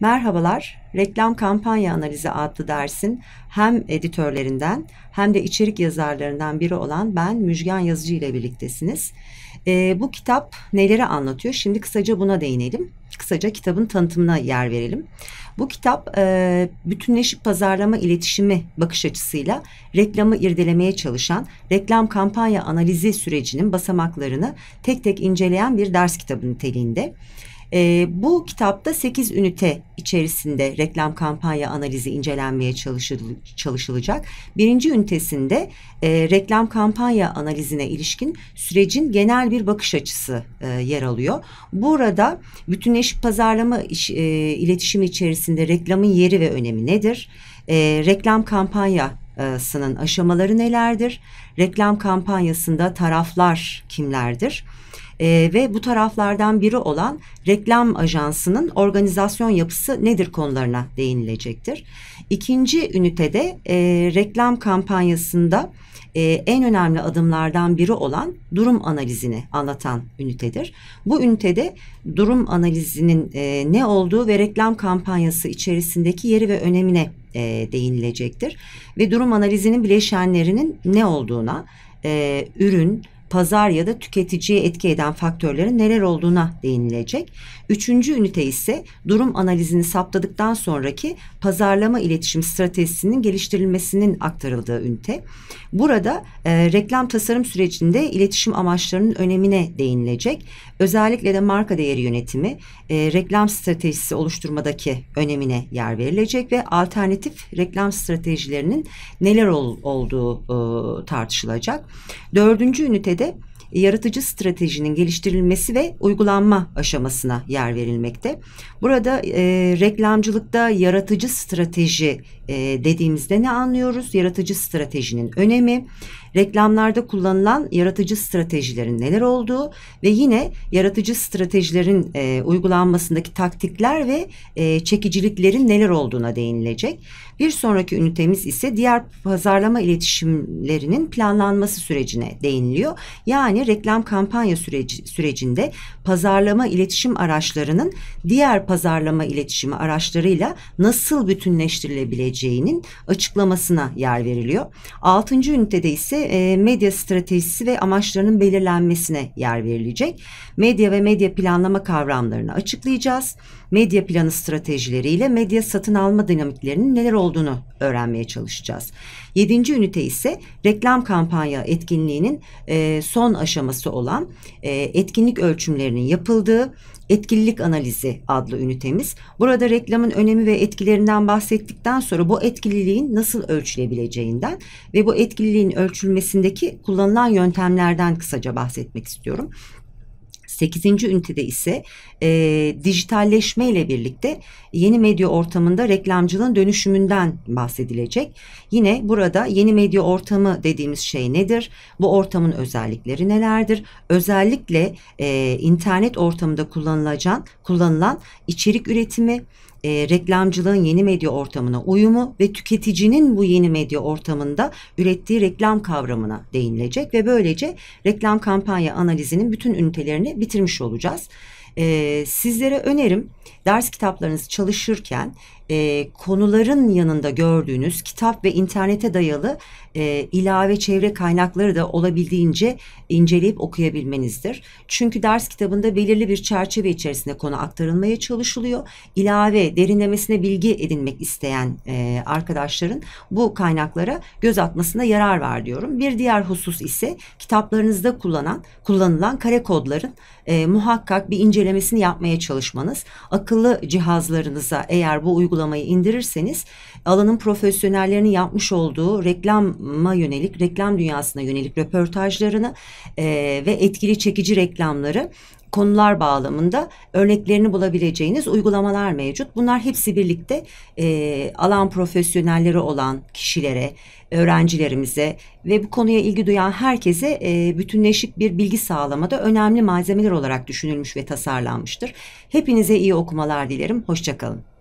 Merhabalar, Reklam Kampanya Analizi adlı dersin hem editörlerinden hem de içerik yazarlarından biri olan ben Müjgan Yazıcı ile birliktesiniz. Ee, bu kitap neleri anlatıyor? Şimdi kısaca buna değinelim. Kısaca kitabın tanıtımına yer verelim. Bu kitap e, bütünleşik pazarlama iletişimi bakış açısıyla reklamı irdelemeye çalışan reklam kampanya analizi sürecinin basamaklarını tek tek inceleyen bir ders kitabı niteliğinde. E, bu kitapta 8 ünite içerisinde reklam kampanya analizi incelenmeye çalışıl çalışılacak. Birinci ünitesinde e, reklam kampanya analizine ilişkin sürecin genel bir bakış açısı e, yer alıyor. Burada bütünleşik pazarlama iş, e, iletişimi içerisinde reklamın yeri ve önemi nedir? E, reklam kampanyasının aşamaları nelerdir? Reklam kampanyasında taraflar kimlerdir? e, ve bu taraflardan biri olan reklam ajansının organizasyon yapısı nedir konularına değinilecektir. İkinci ünitede e, reklam kampanyasında e, en önemli adımlardan biri olan durum analizini anlatan ünitedir. Bu ünitede durum analizinin e, ne olduğu ve reklam kampanyası içerisindeki yeri ve önemine e, değinilecektir. Ve durum analizinin bileşenlerinin ne olduğuna, e, ürün, pazar ya da tüketiciye etki eden faktörlerin neler olduğuna değinilecek. Üçüncü ünite ise durum analizini saptadıktan sonraki pazarlama iletişim stratejisinin geliştirilmesinin aktarıldığı ünite. Burada e, reklam tasarım sürecinde iletişim amaçlarının önemine değinilecek. Özellikle de marka değeri yönetimi, e, reklam stratejisi oluşturmadaki önemine yer verilecek ve alternatif reklam stratejilerinin neler ol, olduğu e, tartışılacak. Dördüncü ünitede yaratıcı stratejinin geliştirilmesi ve uygulanma aşamasına yer verilmekte. Burada e, reklamcılıkta yaratıcı strateji e, dediğimizde ne anlıyoruz? Yaratıcı stratejinin önemi, reklamlarda kullanılan yaratıcı stratejilerin neler olduğu ve yine yaratıcı stratejilerin e, uygulanmasındaki taktikler ve e, çekiciliklerin neler olduğuna değinilecek. Bir sonraki ünitemiz ise diğer pazarlama iletişimlerinin planlanması sürecine değiniliyor. Yani reklam kampanya süreci, sürecinde pazarlama iletişim araçlarının diğer pazarlama iletişimi araçlarıyla nasıl bütünleştirilebileceğinin açıklamasına yer veriliyor. Altıncı ünitede ise e, medya stratejisi ve amaçlarının belirlenmesine yer verilecek. Medya ve medya planlama kavramlarını açıklayacağız. Medya planı stratejileriyle medya satın alma dinamiklerinin neler olduğunu öğrenmeye çalışacağız. Yedinci ünite ise reklam kampanya etkinliğinin e, son aşaması olan e, etkinlik ölçümlerinin yapıldığı etkililik analizi adlı ünitemiz. Burada reklamın önemi ve etkilerinden bahsettikten sonra bu etkililiğin nasıl ölçülebileceğinden ve bu etkililiğin ölçülmesindeki kullanılan yöntemlerden kısaca bahsetmek istiyorum. 8. ünitede ise e, dijitalleşme ile birlikte yeni medya ortamında reklamcılığın dönüşümünden bahsedilecek. Yine burada yeni medya ortamı dediğimiz şey nedir? Bu ortamın özellikleri nelerdir? Özellikle e, internet ortamında kullanılacak kullanılan içerik üretimi, e, reklamcılığın yeni medya ortamına uyumu ve tüketicinin bu yeni medya ortamında ürettiği reklam kavramına değinilecek ve böylece reklam kampanya analizinin bütün ünitelerini bitirmiş olacağız. E, sizlere önerim ders kitaplarınızı çalışırken e, konuların yanında gördüğünüz kitap ve internete dayalı e, ilave çevre kaynakları da olabildiğince inceleyip okuyabilmenizdir. Çünkü ders kitabında belirli bir çerçeve içerisinde konu aktarılmaya çalışılıyor. İlave derinlemesine bilgi edinmek isteyen e, arkadaşların bu kaynaklara göz atmasına yarar var diyorum. Bir diğer husus ise kitaplarınızda kullanan kullanılan kare kodların e, muhakkak bir incelemesini yapmaya çalışmanız. Akıllı cihazlarınıza eğer bu uygulamayı indirirseniz alanın profesyonellerinin yapmış olduğu reklama yönelik, reklam dünyasına yönelik röportajlarını e, ve etkili çekici reklamları konular bağlamında örneklerini bulabileceğiniz uygulamalar mevcut. Bunlar hepsi birlikte e, alan profesyonelleri olan kişilere, öğrencilerimize ve bu konuya ilgi duyan herkese e, bütünleşik bir bilgi sağlamada önemli malzemeler olarak düşünülmüş ve tasarlanmıştır. Hepinize iyi okumalar dilerim. Hoşçakalın.